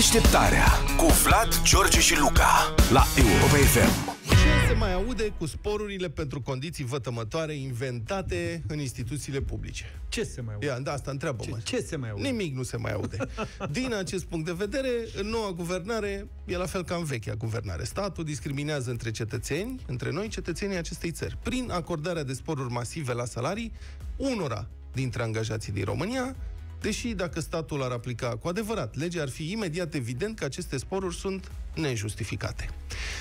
Deșteptarea cu Vlad, George și Luca la Europa FM. Ce se mai aude cu sporurile pentru condiții vătămătoare inventate în instituțiile publice? Ce se mai aude? Ia, da, asta întreabă Ce, mă. ce se mai aude? Nimic nu se mai aude. Din acest punct de vedere, în noua guvernare e la fel ca în vechea guvernare. Statul discriminează între cetățeni, între noi, cetățenii acestei țări, prin acordarea de sporuri masive la salarii unora dintre angajații din România, deși dacă statul ar aplica cu adevărat legea, ar fi imediat evident că aceste sporuri sunt nejustificate.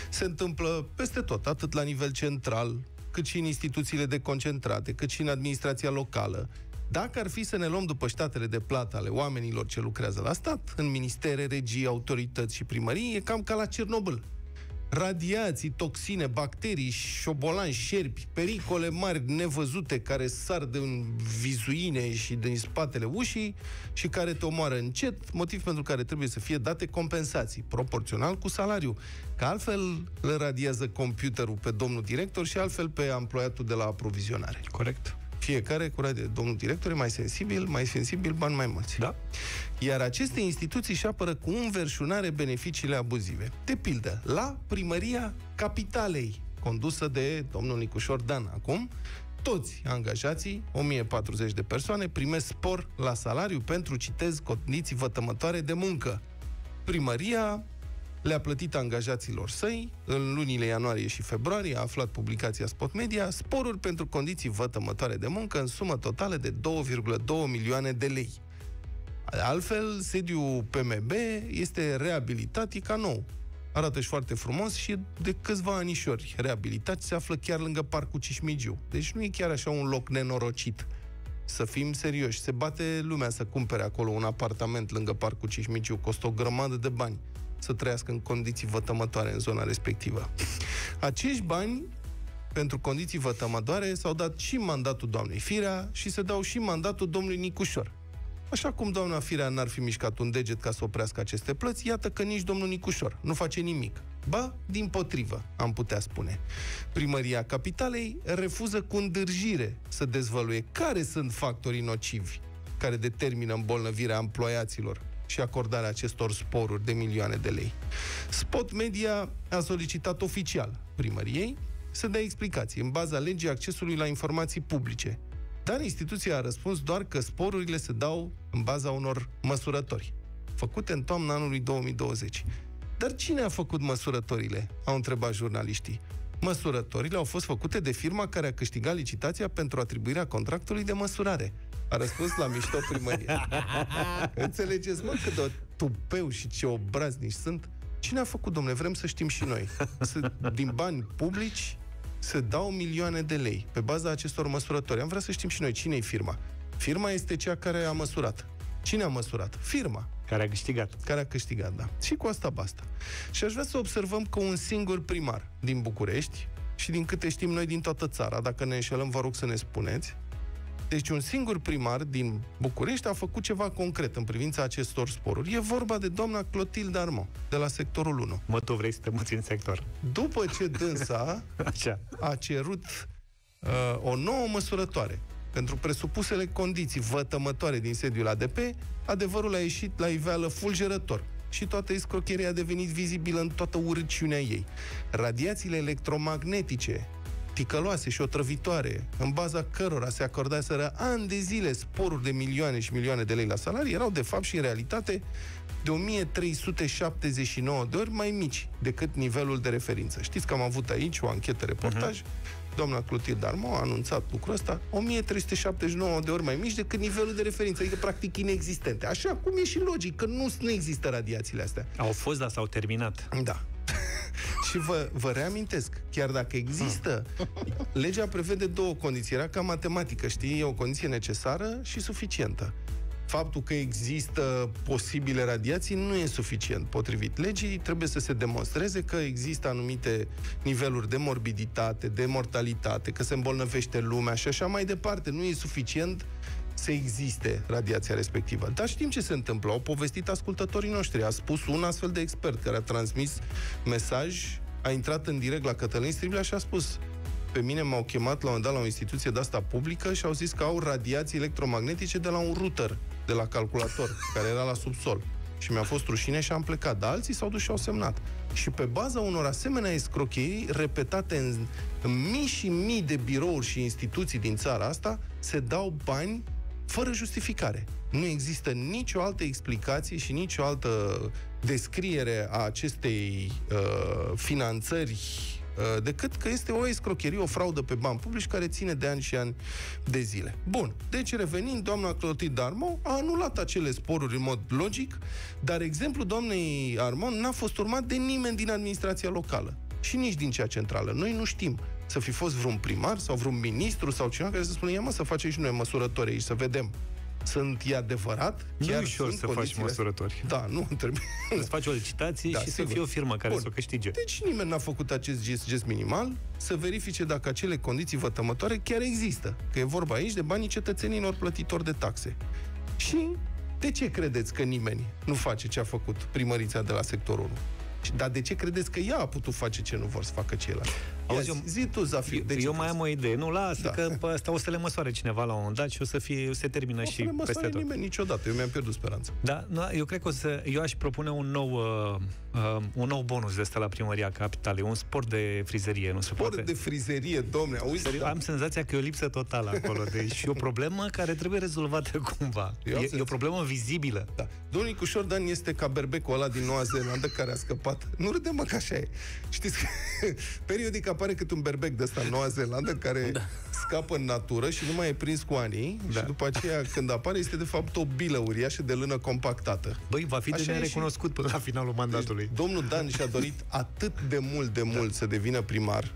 Se întâmplă peste tot, atât la nivel central, cât și în instituțiile deconcentrate, cât și în administrația locală. Dacă ar fi să ne luăm după ștatele de plată ale oamenilor ce lucrează la stat, în ministere, regii, autorități și primării, e cam ca la Cernobâl. Radiații, toxine, bacterii, șobolani, șerpi, pericole mari nevăzute care sar din vizuine și din spatele ușii și care te omoară încet, motiv pentru care trebuie să fie date compensații, proporțional cu salariu. Că altfel îl radiază computerul pe domnul director și altfel pe emploiatul de la aprovizionare. Corect. Fiecare cu radio. Domnul director e mai sensibil, mai sensibil, bani mai mulți. Da? Iar aceste instituții își apără cu înverșunare beneficiile abuzive. De pildă, la primăria capitalei, condusă de domnul Nicușor Dan acum, toți angajații, 1040 de persoane, primesc spor la salariu pentru, citez, condiții vătămătoare de muncă. Primăria le-a plătit angajaților săi, în lunile ianuarie și februarie, a aflat publicația Spot Media, sporuri pentru condiții vătămătoare de muncă în sumă totală de 2,2 milioane de lei. Altfel, sediul PMB este reabilitat e ca nou. Arată și foarte frumos și e de câțiva anișori reabilitat se află chiar lângă Parcul Cismigiu. Deci nu e chiar așa un loc nenorocit. Să fim serioși, se bate lumea să cumpere acolo un apartament lângă Parcul Cismigiu, costă o grămadă de bani să trăiască în condiții vătămătoare în zona respectivă. Acești bani pentru condiții vătămătoare s-au dat și mandatul doamnei Firea și se dau și mandatul domnului Nicușor. Așa cum doamna Firea n-ar fi mișcat un deget ca să oprească aceste plăți, iată că nici domnul Nicușor nu face nimic. Ba, din potrivă, am putea spune. Primăria Capitalei refuză cu îndârjire să dezvăluie care sunt factorii nocivi care determină îmbolnăvirea emploiaților și acordarea acestor sporuri de milioane de lei. Spot Media a solicitat oficial primăriei să dea explicații în baza legii accesului la informații publice. Dar instituția a răspuns doar că sporurile se dau în baza unor măsurători, făcute în toamna anului 2020. Dar cine a făcut măsurătorile? Au întrebat jurnaliștii. Măsurătorile au fost făcute de firma care a câștigat licitația pentru atribuirea contractului de măsurare. A răspuns la mișto primărie. Înțelegeți, mă, cât de tupeu și ce obraznici sunt? Cine a făcut, domnule? Vrem să știm și noi. Să, din bani publici se dau milioane de lei pe baza acestor măsurători. Am vrea să știm și noi cine e firma. Firma este cea care a măsurat. Cine a măsurat? Firma. Care a câștigat. Care a câștigat, da. Și cu asta basta. Și aș vrea să observăm că un singur primar din București, și din câte știm noi din toată țara, dacă ne înșelăm, vă rog să ne spuneți, deci un singur primar din București a făcut ceva concret în privința acestor sporuri. E vorba de doamna Clotilde Armo, de la sectorul 1. Mă, tu vrei să te muți în sector. După ce dânsa Așa. a cerut uh, o nouă măsurătoare pentru presupusele condiții vătămătoare din sediul ADP, adevărul a ieșit la iveală fulgerător și toată escrocheria a devenit vizibilă în toată urăciunea ei. Radiațiile electromagnetice ticăloase și otrăvitoare, în baza cărora se acordaseră ani de zile sporuri de milioane și milioane de lei la salarii, erau de fapt și în realitate de 1379 de ori mai mici decât nivelul de referință. Știți că am avut aici o anchetă reportaj, uh-huh. doamna Clotilde Darmo a anunțat lucrul ăsta, 1379 de ori mai mici decât nivelul de referință, adică practic inexistente. Așa cum e și logic, că nu, nu există radiațiile astea. Au fost, dar s-au terminat. Da. Și vă, vă reamintesc, chiar dacă există, legea prevede două condiții. Era ca matematică, știi? E o condiție necesară și suficientă. Faptul că există posibile radiații nu e suficient. Potrivit legii, trebuie să se demonstreze că există anumite niveluri de morbiditate, de mortalitate, că se îmbolnăvește lumea și așa mai departe. Nu e suficient să existe radiația respectivă. Dar știm ce se întâmplă. Au povestit ascultătorii noștri. A spus un astfel de expert care a transmis mesaj, a intrat în direct la Cătălin Striblea și a spus pe mine m-au chemat la un dat la o instituție de asta publică și au zis că au radiații electromagnetice de la un router, de la calculator, care era la subsol. și mi-a fost rușine și am plecat, dar alții s-au dus și au semnat. Și pe baza unor asemenea escrocherii repetate în, în mii și mii de birouri și instituții din țara asta, se dau bani fără justificare. Nu există nicio altă explicație și nicio altă descriere a acestei uh, finanțări uh, decât că este o escrocherie, o fraudă pe bani publici care ține de ani și ani de zile. Bun, deci revenind, doamna Clotilde Armon a anulat acele sporuri în mod logic, dar exemplul doamnei Armon n-a fost urmat de nimeni din administrația locală și nici din cea centrală. Noi nu știm să fi fost vreun primar sau vreun ministru sau cineva care să spună, ia mă să facem și noi măsurători aici, să vedem sunt, e adevărat? Nu e ușor să faci măsurători. Da, nu trebuie. Să faci o licitație da, și sigur. să fie o firmă care Bun. să o câștige. Deci nimeni n-a făcut acest gest, gest minimal să verifice dacă acele condiții vătămătoare chiar există. Că e vorba aici de banii cetățenilor plătitori de taxe. Și de ce credeți că nimeni nu face ce a făcut primărița de la sectorul 1? Dar de ce credeți că ea a putut face ce nu vor să facă ceilalți? Auzi, eu, zi tu, Zafir, de eu mai am o idee. Nu, lasă da. că asta o să le măsoare cineva la un moment dat și o să fie, o să se termină și le peste tot. nimeni niciodată. Eu mi-am pierdut speranța. Da, nu, eu cred că o să, eu aș propune un nou, uh, uh, un nou bonus de ăsta la primăria capitalei, un sport de frizerie, nu se sport poate? de frizerie, domne, auzi? Seriu, da. Am senzația că e o lipsă totală acolo. Deci e o problemă care trebuie rezolvată cumva. E, e, o problemă vizibilă. Da. Domnul Cușor Dan este ca berbecul ăla din Noua Zeelandă care a scăpat. Nu râde mă că așa e. Știți că periodic apare cât un berbec de ăsta în Noua Zeelandă care da. scapă în natură și nu mai e prins cu ani da. și după aceea când apare este de fapt o bilă uriașă de lână compactată. Băi, va fi Așa de nerecunoscut și... până la finalul mandatului. Deci, domnul Dan și-a dorit atât de mult, de mult da. să devină primar,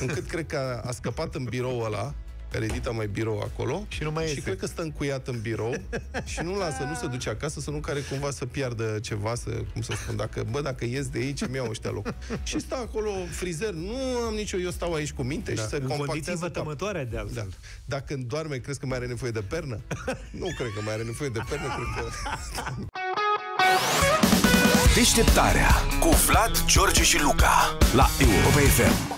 încât cred că a, a scăpat în birou ăla care edita mai birou acolo și, nu mai și cred că stă încuiat în birou și nu lasă, nu se duce acasă să nu care cumva să piardă ceva, să, cum să spun, dacă, bă, dacă ies de aici, mi-au ăștia loc. și stă acolo frizer, nu am nicio, eu stau aici cu minte da. și să compactează vătămătoare de altfel. Da. Dacă doarme, crezi că mai are nevoie de pernă? nu cred că mai are nevoie de pernă, cred că... Deșteptarea cu Vlad, George și Luca la Europa FM.